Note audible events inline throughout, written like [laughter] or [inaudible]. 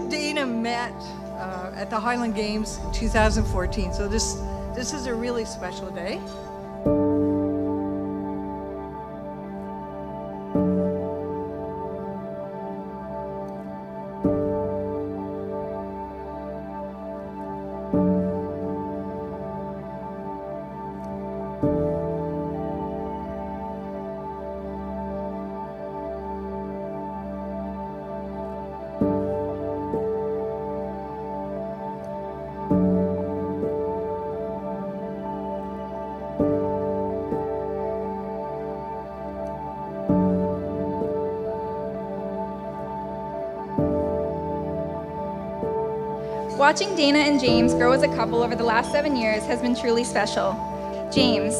and Dana met uh, at the Highland Games in 2014, so this, this is a really special day. Watching Dana and James grow as a couple over the last seven years has been truly special. James,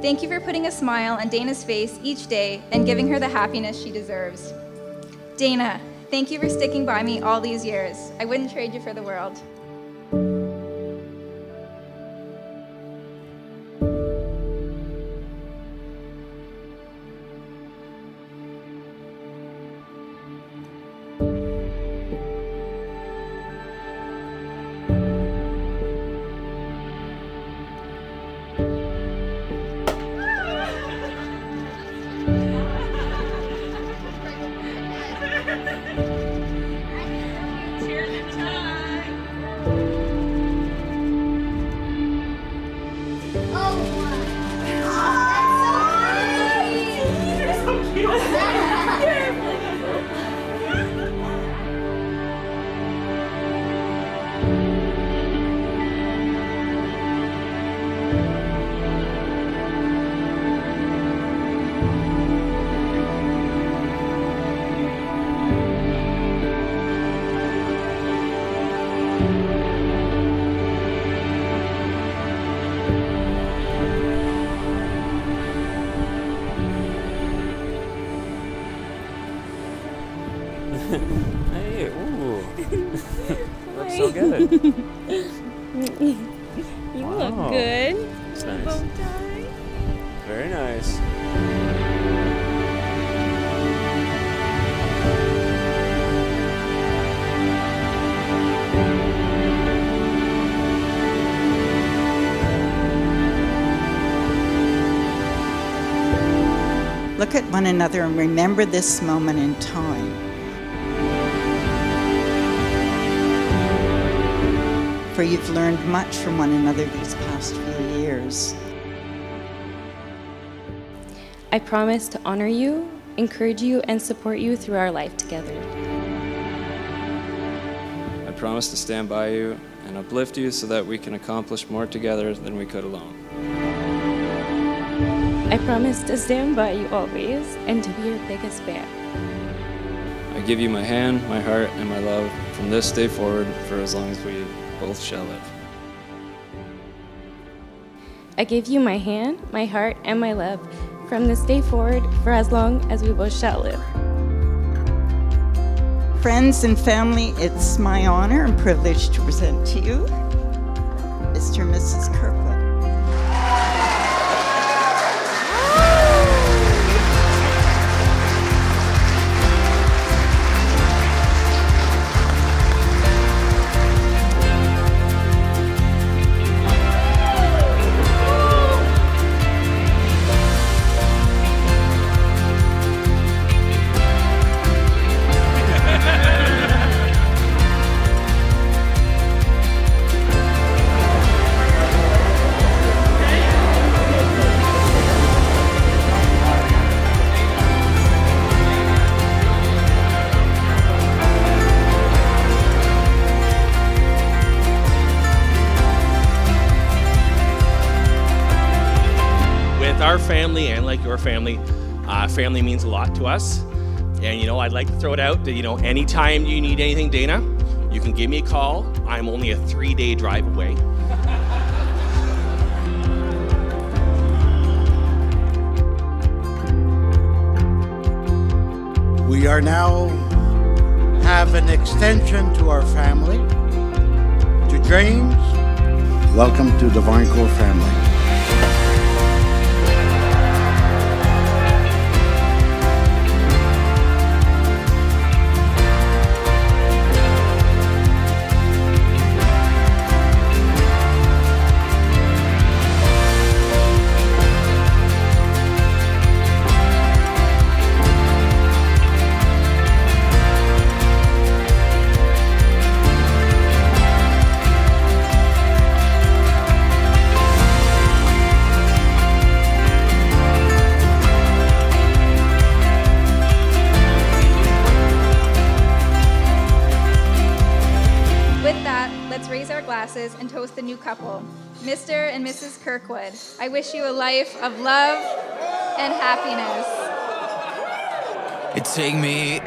thank you for putting a smile on Dana's face each day and giving her the happiness she deserves. Dana, thank you for sticking by me all these years. I wouldn't trade you for the world. So good. [laughs] you Wow. look good. It's nice. Very nice. Look at one another and remember this moment in time. For you've learned much from one another these past few years. I promise to honor you, encourage you, and support you through our life together. I promise to stand by you and uplift you so that we can accomplish more together than we could alone. I promise to stand by you always and to be your biggest fan. I give you my hand, my heart, and my love from this day forward for as long as we both shall live. I give you my hand, my heart, and my love from this day forward for as long as we both shall live. Friends and family, it's my honor and privilege to present to you Mr. and Mrs. Kirkwood. With our family and like your family, uh, family means a lot to us. And you know, I'd like to throw it out that you know, anytime you need anything, Dana, you can give me a call. I'm only a three day drive away. We are now have an extension to our family. To James, welcome to the Varncourt family. The new couple, Mr. and Mrs. Kirkwood. I wish you a life of love and happiness. It take me